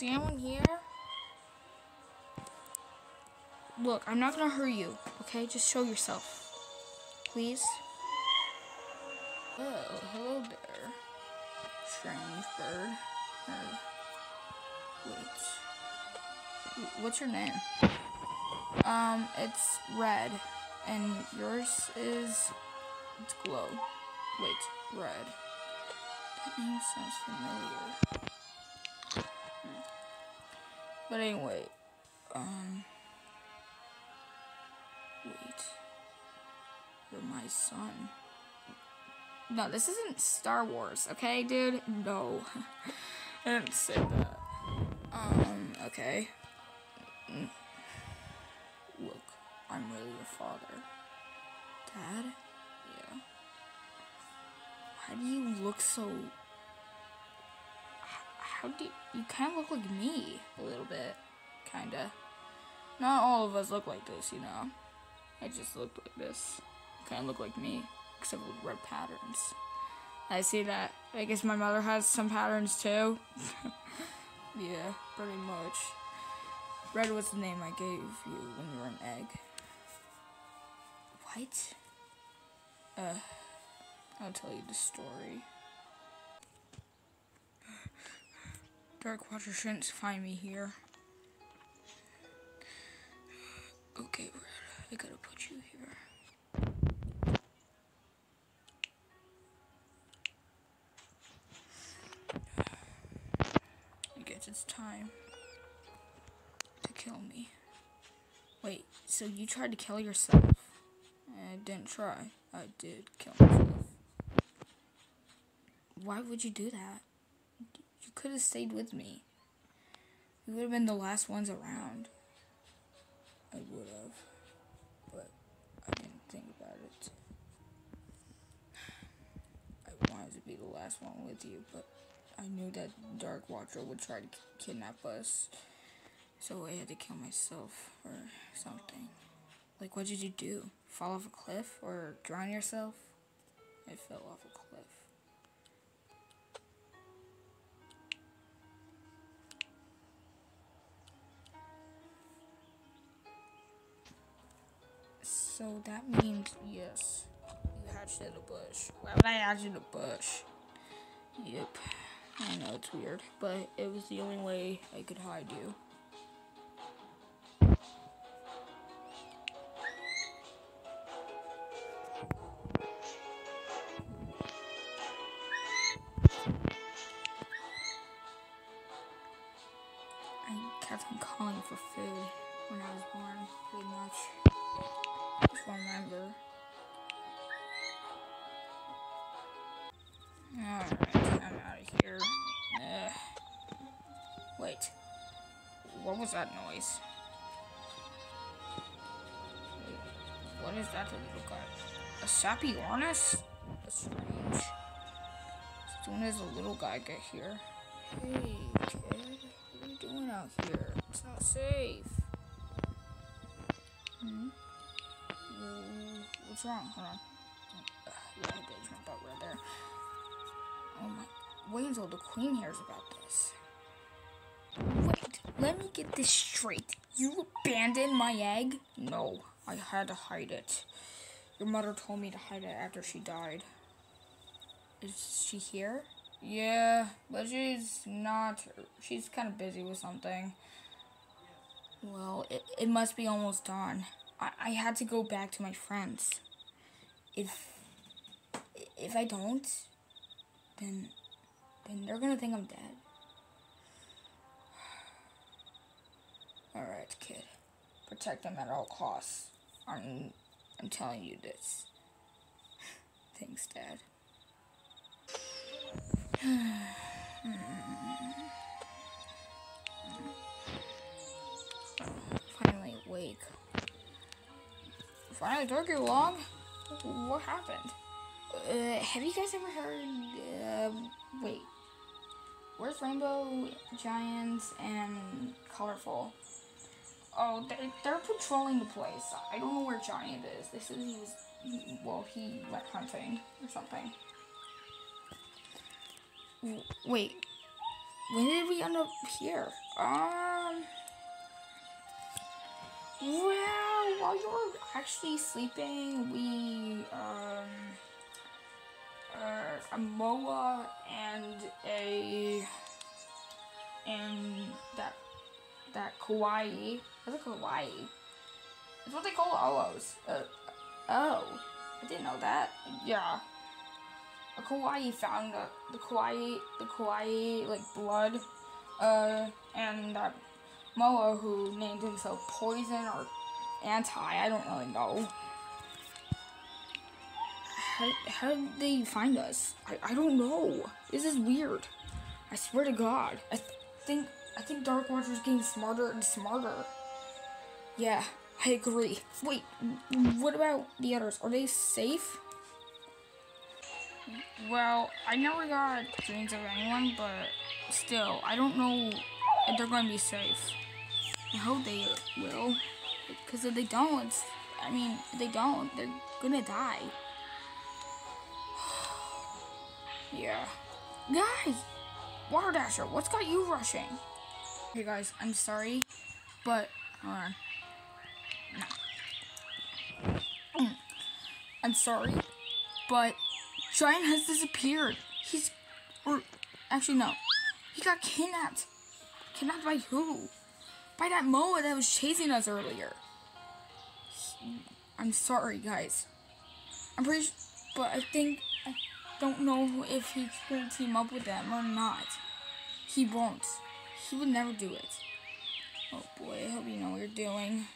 Is anyone here? Look, I'm not gonna hurt you, okay? Just show yourself. Please. Oh, hello there. Strange bird. Uh, wait. What's your name? Um, it's Red. And yours is. It's Glow. Wait, Red. That name sounds familiar. But anyway, um. Wait. You're my son. No, this isn't Star Wars, okay, dude? No. I didn't say that. Um, okay. Look, I'm really your father. Dad? Yeah. Why do you look so. How do you, kind of look like me a little bit, kinda. Not all of us look like this, you know. I just look like this. Kind of look like me, except with red patterns. I see that. I guess my mother has some patterns too. yeah, pretty much. Red was the name I gave you when you were an egg. What? Uh, I'll tell you the story. Dark Watcher shouldn't find me here. Okay, I gotta put you here. I guess it's time to kill me. Wait, so you tried to kill yourself? I didn't try. I did kill myself. Why would you do that? Could have stayed with me. We would have been the last ones around. I would have, but I didn't think about it. I wanted to be the last one with you, but I knew that Dark Watcher would try to kidnap us, so I had to kill myself or something. Like, what did you do? Fall off a cliff or drown yourself? I fell off a cliff. So that means yes. You hatched in a bush. Why would I hatch in a bush? Yep. I know it's weird, but it was the only way I could hide you. I'm out of here. Ugh. Wait. What was that noise? What is that little guy? A Sapeornis? That's strange. As soon as the little guy get here. Hey, kid. What are you doing out here? It's not safe. Hmm? What's wrong? Hold on. Ugh, yeah, I did jump out right there. Oh my. The queen hears about this. Wait, let me get this straight. You abandoned my egg? No, I had to hide it. Your mother told me to hide it after she died. Is she here? Yeah, but she's not. She's kind of busy with something. Well, it, it must be almost dawn. I, I had to go back to my friends. If if I don't, then then they're gonna think I'm dead. Alright, kid. Protect them at all costs. I'm I'm telling you this. Thanks, Dad. Finally awake. Finally took you long. What happened? Uh, have you guys ever heard? Uh, wait. Where's Rainbow Giants and Colorful? Oh, they, they're patrolling the place. I don't know where Giant is. They said he was. he- Well, he went hunting or something. W- Wait. when did we end up here? Um. Well, while you were actually sleeping, we um. Uh, a moa and a and that that kawaii. What's a kawaii? It's what they call oos. Uh, oh, I didn't know that. Yeah. A kawaii found the, the kawaii, the kawaii, like, blood, uh, and that Moa who named himself Poison or Anti, I don't really know. How, how did they find us? I, I don't know. This is weird. I swear to God. I th think I think Dark Watcher's getting smarter and smarter. Yeah, I agree. Wait, what about the others? Are they safe? Well, I never got dreams of anyone, but still, I don't know if they're going to be safe. I hope they will. Because if they don't, I mean, if they don't, they're going to die. Yeah. Guys! Water Dasher, what's got you rushing? Hey guys, I'm sorry, but, hold on. No. I'm sorry, but Giant has disappeared. He's, or, actually no, he got kidnapped. Kidnapped by who? By that Moa that was chasing us earlier. I'm sorry, guys. I'm pretty, but I think, don't know if he's gonna team up with them or not. He won't. He would never do it. Oh boy, I hope you know what you're doing.